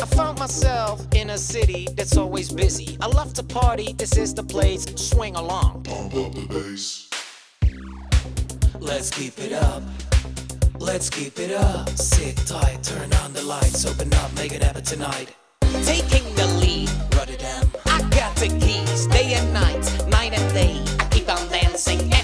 I found myself in a city that's always busy. I love to party, this is the place. Swing along. Pump up the bass. Let's keep it up. Let's keep it up. Sit tight, turn on the lights, open up, make it happen tonight. Taking the lead, Rotterdam. I got the keys, day and night, night and day. I keep on dancing.